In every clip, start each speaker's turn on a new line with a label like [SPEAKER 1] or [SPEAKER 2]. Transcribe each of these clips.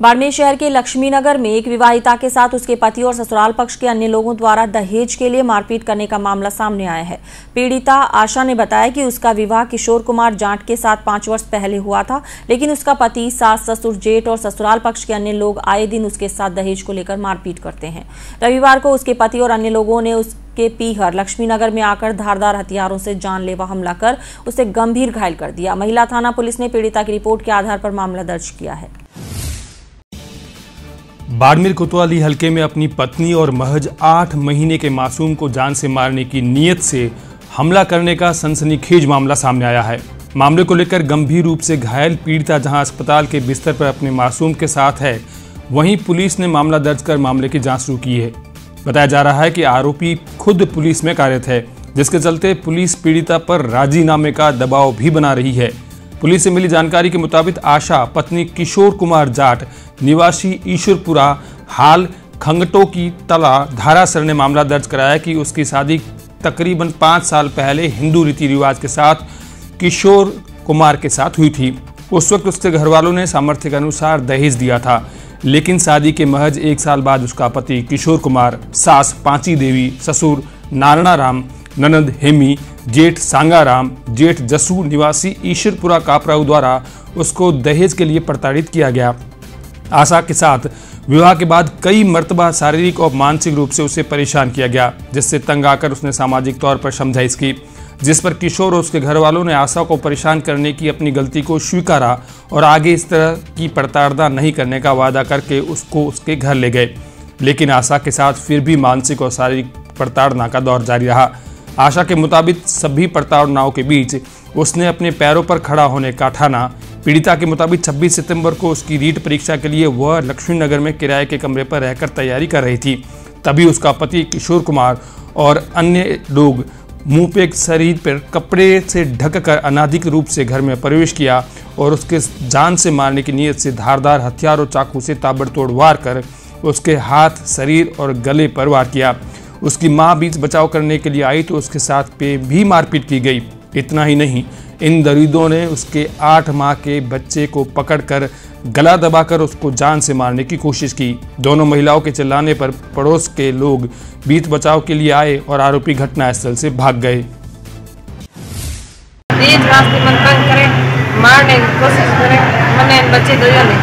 [SPEAKER 1] बाड़मेर शहर के लक्ष्मीनगर में एक विवाहिता के साथ उसके पति और ससुराल पक्ष के अन्य लोगों द्वारा दहेज के लिए मारपीट करने का मामला सामने आया है। पीड़िता आशा ने बताया कि उसका विवाह किशोर कुमार जाट के साथ पाँच वर्ष पहले हुआ था, लेकिन उसका पति, सास, ससुर जेठ और ससुराल पक्ष के अन्य लोग आए दिन उसके साथ दहेज को लेकर मारपीट करते हैं। रविवार को उसके पति और अन्य लोगों ने उस के पीहर लक्ष्मीनगर में आकर धारदार हथियारों से जानलेवा हमला कर उसे गंभीर घायल कर दिया। महिला थाना पुलिस ने पीड़िता की रिपोर्ट के आधार पर मामला दर्ज किया है।
[SPEAKER 2] बाड़मेर कोतवाली हलके में अपनी पत्नी और महज आठ महीने के मासूम को जान से मारने की नीयत से हमला करने का सनसनीखेज मामला सामने आया है। मामले को लेकर गंभीर रूप से घायल पीड़िता जहाँ अस्पताल के बिस्तर पर अपने मासूम के साथ है, वहीं पुलिस ने मामला दर्ज कर मामले की जाँच शुरू की है। बताया जा रहा है कि आरोपी खुद पुलिस में कार्यरत है, जिसके चलते पुलिस पीड़िता पर राजीनामे का दबाव भी बना रही है। पुलिस से मिली जानकारी के मुताबिक आशा, पत्नी किशोर कुमार जाट, निवासी ईश्वरपुरा, हाल खंगटो की तला धारासर ने मामला दर्ज कराया कि उसकी शादी तकरीबन पाँच साल पहले हिंदू रीति रिवाज के साथ किशोर कुमार के साथ हुई थी। उस वक्त उसके घर वालों ने सामर्थ्य के अनुसार दहेज दिया था, लेकिन शादी के महज एक साल बाद उसका पति किशोर कुमार, सास पांची देवी, ससुर नारायणा राम ननद हेमी जेठ सांगाराम, जेठ जसू निवासी ईश्वरपुरा कापराऊ द्वारा उसको दहेज के लिए प्रताड़ित किया गया। आशा के साथ विवाह के बाद कई मर्तबा शारीरिक और मानसिक रूप से उसे परेशान किया गया, जिससे तंग आकर उसने सामाजिक तौर पर समझाइश की, जिस पर किशोर और उसके घर वालों ने आशा को परेशान करने की अपनी गलती को स्वीकारा और आगे इस तरह की प्रताड़ना नहीं करने का वादा करके उसको उसके घर ले गए। लेकिन आशा के साथ फिर भी मानसिक और शारीरिक प्रताड़ना का दौर जारी रहा। आशा के मुताबिक सभी प्रताड़नाओं के बीच उसने अपने पैरों पर खड़ा होने का ठाना। पीड़िता के मुताबिक 26 सितंबर को उसकी रीट परीक्षा के लिए वह लक्ष्मी नगर में किराए के कमरे पर रहकर तैयारी कर रही थी। तभी उसका पति किशोर कुमार और अन्य लोग मुँह पे शरीर पर कपड़े से ढककर अनाधिक रूप से घर में प्रवेश किया और उसके जान से मारने की नीयत से धारदार हथियार और चाकू से ताबड़तोड़ वार कर उसके हाथ, शरीर और गले पर वार किया। उसकी माँ बीच बचाव करने के लिए आई तो उसके साथ पे भी मारपीट की गई। इतना ही नहीं, इन दरिदों ने उसके आठ माह के बच्चे को पकड़कर गला दबाकर उसको जान से मारने की कोशिश की। दोनों महिलाओं के चिल्लाने पर पड़ोस के लोग बीत बचाव के लिए आए और आरोपी घटनास्थल से भाग गए।
[SPEAKER 3] मारने की कोशिश करे मैंने बच्चे दो ने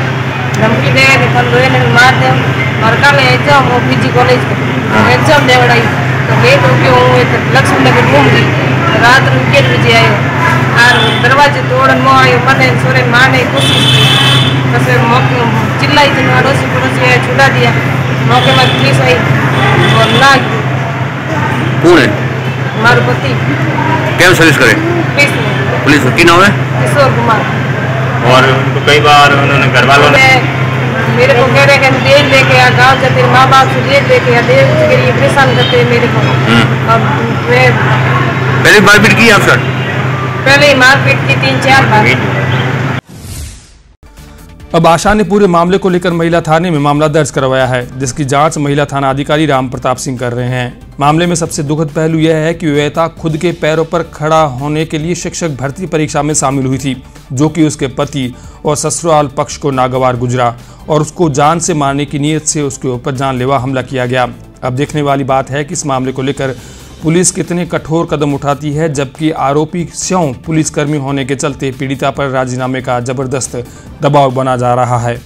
[SPEAKER 3] धमकी दे ने मार दे। మరకాల ఎగ్జామ్ పీజీ కాలేజ్ ఎగ్జామ్ దేవడాయి లేట్ होके હું એક લક્ષ્મીનગર રૂમ ગઈ રાત અગિયાર બજે આવ્યો આ દરવાજે તોડન મો આવ્યો મને સોરેન માને કોશિશ પછી ચિલ્લાઈ જઈને અડોશી પડોશી છૂટા દયા मौके पर पुलिस आई और ना
[SPEAKER 4] कौन है
[SPEAKER 3] हमारे पति
[SPEAKER 4] कैम सर्विस करें
[SPEAKER 3] पुलिस
[SPEAKER 4] पुलिस की नाम है
[SPEAKER 3] किशोर कुमार
[SPEAKER 4] और उनको कई बार उन्होंने घर वालों ने
[SPEAKER 3] मेरे को कह रहे हैं देर लेके आ गाँव तेरे माँ बाप से देर लेके आ देर के लिए परेशान करते हैं मेरे को। अब मैं
[SPEAKER 4] पहले मारपीट की आप सर?
[SPEAKER 3] पहले ही मारपीट की तीन चार बार।
[SPEAKER 2] अब आशा ने पूरे मामले को लेकर महिला थाने में मामला दर्ज करवाया है जिसकी जाँच महिला थाना अधिकारी राम प्रताप सिंह कर रहे हैं। मामले में सबसे दुखद पहलू यह है कि विवेता खुद के पैरों पर खड़ा होने के लिए शिक्षक भर्ती परीक्षा में शामिल हुई थी, जो कि उसके पति और ससुराल पक्ष को नागवार गुजरा और उसको जान से मारने की नीयत से उसके ऊपर जानलेवा हमला किया गया। अब देखने वाली बात है कि इस मामले को लेकर पुलिस कितने कठोर कदम उठाती है, जबकि आरोपी स्वयं पुलिसकर्मी होने के चलते पीड़िता पर राजीनामे का ज़बरदस्त दबाव बना जा रहा है।